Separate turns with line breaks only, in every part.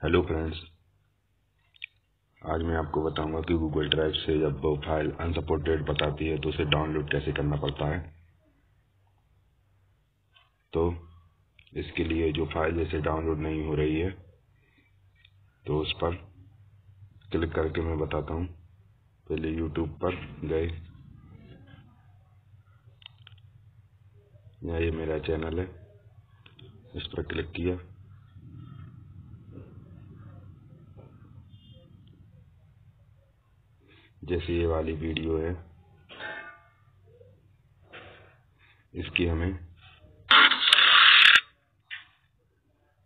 Hello friends आज मैं आपको बताऊँगा कि गूगल ड्राइव से जब वो फ़ाइल अनसपोर्टेड बताती है तो उसे डाउनलोड कैसे करना पड़ता है। तो इसके लिए जो फ़ाइल जैसे डाउनलोड नहीं हो रही है तो उस पर क्लिक करके मैं बताता हूँ। पहले यूट्यूब पर गए। यहाँ ये मेरा चैनल है। इस पर क्लिक किया। जैसे ये वाली वीडियो है। इसकी हमें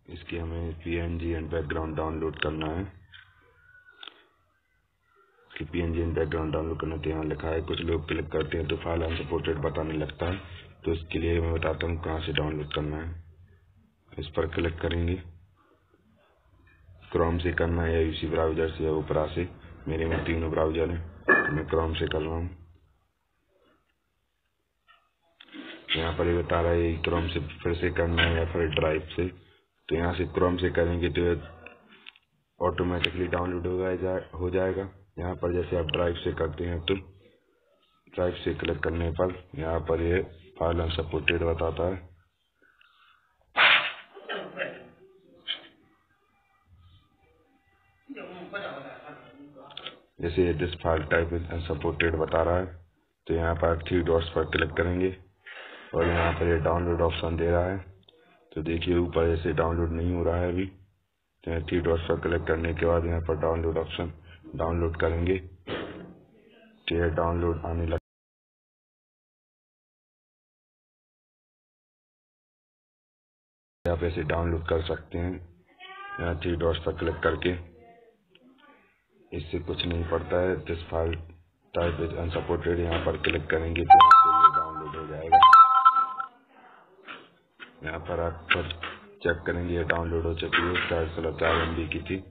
इसकी हमें पीएनजी एंड बैकग्राउंड डाउनलोड करना है। कि पीएनजी एंड बैकग्राउंड डाउनलोड करना तो यहाँ लिखा है। कुछ लोग क्लिक करते हैं तो फ़ाइल अनसपोर्टेड बताने लगता। है तो इसके लिए मैं बताता हूँ कहाँ से डाउनलोड करना है। इस पर क्लिक करेंगे। क्रोम से करना है या यूसी ब्राउज़र से या ओपरा से। मेरे में तीनों ब्राउज़र है। तो मैं क्रोम से कर रहा हूँ। यहाँ पर ये बता रहा है क्रोम से फिर से करना है या फिर ड्राइव से। तो यहाँ से क्रोम से करेंगे तो ऑटोमेटिकली डाउनलोड हो जाए हो जाएगा। यहाँ पर जैसे आप ड्राइव से करते हैं तो ड्राइव से क्लिक करने पर यहाँ पर ये फ़ाइल अनसपोर्टेड बताता है। जैसे दिस फ़ाइल टाइप अनसपोर्टेड बता रहा है तो यहाँ पर थ्री डॉट्स पर क्लिक करेंगे और यहाँ पर ये डाउनलोड ऑप्शन दे रहा है। तो देखिए ऊपर जैसे डाउनलोड नहीं हो रहा है अभी। तो यहाँ थ्री डॉट्स पर क्लिक करने के बाद यहाँ पर डाउनलोड ऑप्शन डाउनलोड करेंगे। तो यह डाउनलोड आने लग आप ऐसे डाउनलोड कर सकते हैं, यहाँ थ्री डॉट्स पर क्लिक करके। इससे कुछ नहीं पड़ता है। This file type is unsupported यहाँ पर क्लिक करेंगे तो आपको ये डाउनलोड हो जाएगा। यहाँ पर आप चेक करेंगे, ये डाउनलोड हो चुकी है। चार सौ चार एम की थी।